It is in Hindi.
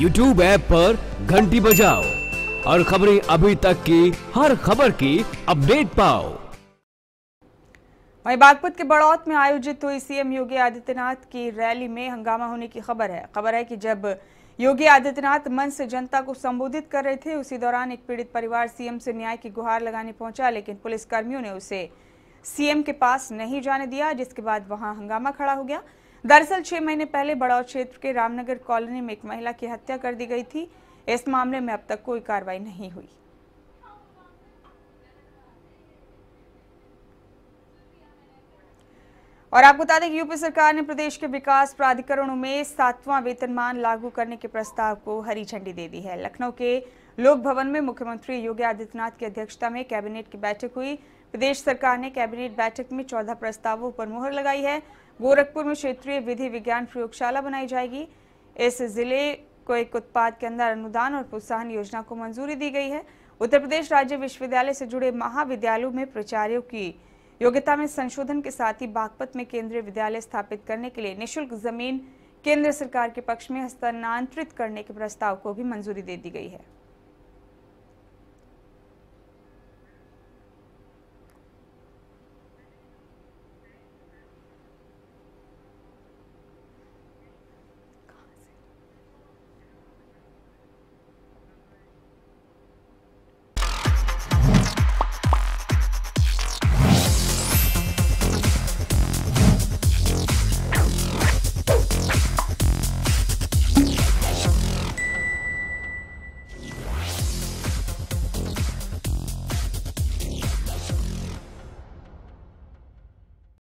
यूट्यूब ऐप पर घंटी बजाओ और खबरें अभी तक की, हर खबर की अपडेट पाओ। वहीं बागपत के बड़ौत में आयोजित हुई सीएम योगी आदित्यनाथ की रैली में हंगामा होने की खबर है। खबर है कि जब योगी आदित्यनाथ मंच से जनता को संबोधित कर रहे थे, उसी दौरान एक पीड़ित परिवार सीएम से न्याय की गुहार लगाने पहुँचा, लेकिन पुलिस कर्मियों ने उसे सीएम के पास नहीं जाने दिया, जिसके बाद वहाँ हंगामा खड़ा हो गया। दरअसल छह महीने पहले बड़ौद क्षेत्र के रामनगर कॉलोनी में एक महिला की हत्या कर दी गई थी। इस मामले में अब तक कोई कार्रवाई नहीं हुई। और आपको बता दें कि यूपी सरकार ने प्रदेश के विकास प्राधिकरणों में सातवां वेतनमान लागू करने के प्रस्ताव को हरी झंडी दे दी है। लखनऊ के लोक भवन में मुख्यमंत्री योगी आदित्यनाथ की अध्यक्षता में कैबिनेट की बैठक हुई। प्रदेश सरकार ने कैबिनेट बैठक में चौदह प्रस्तावों पर मुहर लगाई है। गोरखपुर में क्षेत्रीय विधि विज्ञान प्रयोगशाला बनाई जाएगी। इस ज़िले को एक उत्पाद के अंदर अनुदान और प्रोत्साहन योजना को मंजूरी दी गई है। उत्तर प्रदेश राज्य विश्वविद्यालय से जुड़े महाविद्यालयों में प्राचार्यों की योग्यता में संशोधन के साथ ही बागपत में केंद्रीय विद्यालय स्थापित करने के लिए निःशुल्क ज़मीन केंद्र सरकार के पक्ष में हस्तांतरित करने के प्रस्ताव को भी मंजूरी दे दी गई है।